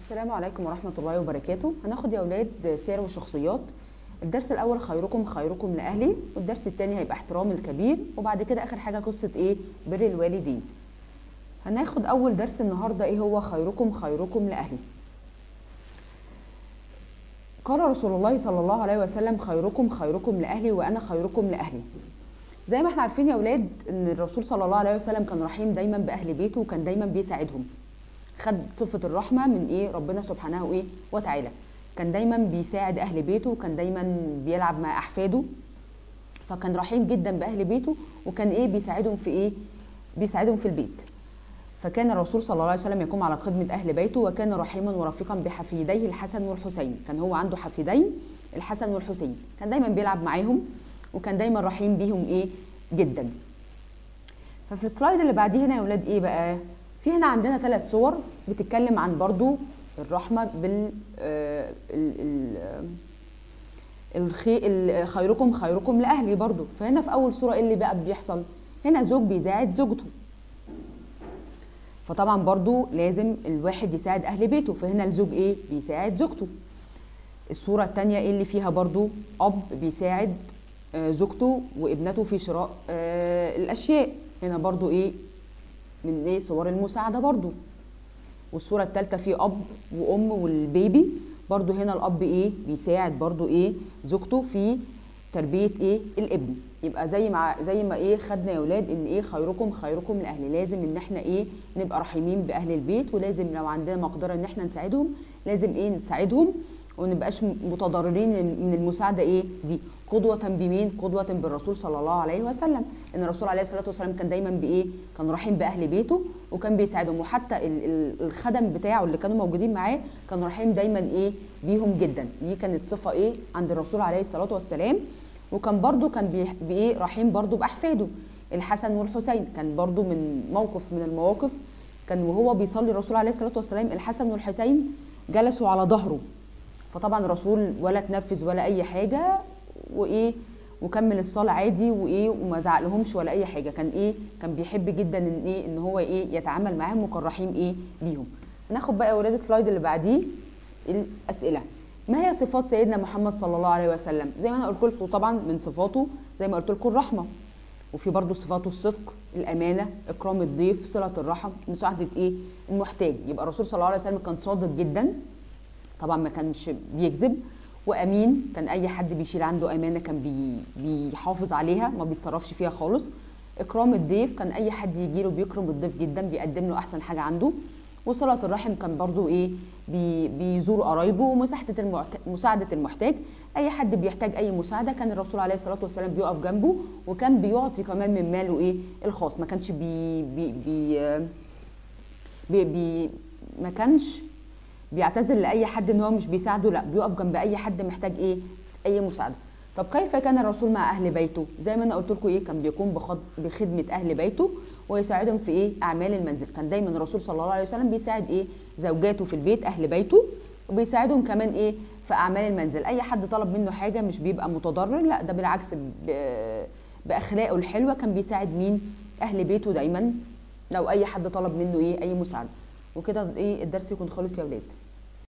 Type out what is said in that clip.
السلام عليكم ورحمة الله وبركاته. هناخد يا أولاد سير وشخصيات. الدرس الأول خيركم خيركم لأهلي والدرس الثاني هيبقى احترام الكبير وبعد كده آخر حاجة قصة إيه؟ بر الوالدين. هناخد أول درس النهاردة إيه هو؟ خيركم خيركم لأهلي. قال رسول الله صلى الله عليه وسلم خيركم خيركم لأهلي وأنا خيركم لأهلي. زي ما إحنا عارفين يا أولاد إن الرسول صلى الله عليه وسلم كان رحيم دايما بأهل بيته وكان دايما بيساعدهم. خد صفة الرحمة من إيه؟ ربنا سبحانه إيه؟ وتعالى. كان دايما بيساعد أهل بيته وكان دايما بيلعب مع أحفاده. فكان رحيم جدا بأهل بيته وكان إيه؟ بيساعدهم في إيه؟ بيساعدهم في البيت. فكان الرسول صلى الله عليه وسلم يقوم على خدمة أهل بيته وكان رحيما ورفيقا بحفيديه الحسن والحسين. كان هو عنده حفيدين الحسن والحسين. كان دايما بيلعب معاهم وكان دايما رحيم بيهم إيه؟ جدا. ففي السلايد اللي بعديه هنا يا ولاد إيه بقى؟ في هنا عندنا ثلاث صور بتتكلم عن برضو الرحمة بال آه، ال- ال- الخي... ال- خيركم خيركم لأهلي برضو. فهنا في أول صورة إيه اللي بقى بيحصل؟ هنا زوج بيساعد زوجته. فطبعا برضو لازم الواحد يساعد أهل بيته. فهنا الزوج إيه؟ بيساعد زوجته. الصورة التانية إيه اللي فيها برضو؟ أب بيساعد آه، زوجته وابنته في شراء آه، الأشياء. هنا برضو إيه؟ من إيه صور المساعدة برضو. والصورة الثالثه في أب وأم والبيبي. برضو هنا الأب إيه بيساعد برضو إيه زوجته في تربية إيه الابن. يبقى زي ما زي ما إيه خدنا يا أولاد إن إيه خيركم خيركم لاهلي لازم إن إحنا إيه نبقى رحيمين بأهل البيت. ولازم لو عندنا مقدرة إن إحنا نساعدهم لازم إيه نساعدهم. ونبقاش متضررين من المساعدة إيه؟ دي. قدوة بمين؟ قدوة بالرسول صلى الله عليه وسلم. إن الرسول عليه الصلاة والسلام كان دايما بإيه؟ كان رحيم بأهل بيته وكان بيساعدهم. وحتى ال- ال- الخدم بتاعه اللي كانوا موجودين معاه كان رحيم دايما إيه؟ بيهم جدا. دي كانت صفة إيه؟ عند الرسول عليه الصلاة والسلام. وكان برضو كان بإيه؟ رحيم برضو بأحفاده. الحسن والحسين كان برضو من موقف من المواقف. كان وهو بيصلي الرسول عليه الصلاة والسلام الحسن والحسين جلسوا على ظهره. فطبعا الرسول ولا تنفذ ولا أي حاجة وإيه وكمل الصلاة عادي وإيه وما زعلهمش ولا أي حاجة. كان إيه كان بيحب جدا إن إيه إن هو إيه يتعامل معاهم وكان رحيم إيه بيهم. ناخد بقى يا أولاد السلايد اللي بعديه الأسئلة. ما هي صفات سيدنا محمد صلى الله عليه وسلم؟ زي ما أنا قلت لكم طبعا من صفاته زي ما قلت لكم الرحمة. وفي برضه صفاته الصدق الأمانة إكرام الضيف صلة الرحم مساعدة إيه؟ المحتاج. يبقى الرسول صلى الله عليه وسلم كان صادق جدا. طبعا ما كانش بيكذب. وأمين كان أي حد بيشيل عنده أمانة كان بي بيحافظ عليها ما بيتصرفش فيها خالص. إكرام الضيف كان أي حد يجي له بيكرم الضيف جدا بيقدم له أحسن حاجة عنده. وصلة الرحم كان برضو إيه بي بيزور قرايبه. ومساعدة المعت... مساعدة المحتاج. أي حد بيحتاج أي مساعدة كان الرسول عليه الصلاة والسلام بيقف جنبه. وكان بيعطي كمان من ماله إيه الخاص. ما كانش بي بي بي, بي, بي ما كانش بيعتذر لأي حد إن هو مش بيساعده لأ بيقف جنب أي حد محتاج إيه؟ أي مساعدة. طب كيف كان الرسول مع أهل بيته؟ زي ما أنا قلت لكم إيه كان بيقوم بخد... بخدمة أهل بيته ويساعدهم في إيه؟ أعمال المنزل. كان دايما الرسول صلى الله عليه وسلم بيساعد إيه؟ زوجاته في البيت أهل بيته وبيساعدهم كمان إيه؟ في أعمال المنزل. أي حد طلب منه حاجة مش بيبقى متضرر لأ ده بالعكس. بأخلاقه الحلوة كان بيساعد مين؟ أهل بيته دايما. لو أي حد طلب منه إيه؟ أي مساعدة. وكده إيه الدرس يكون خلص يا ولاد.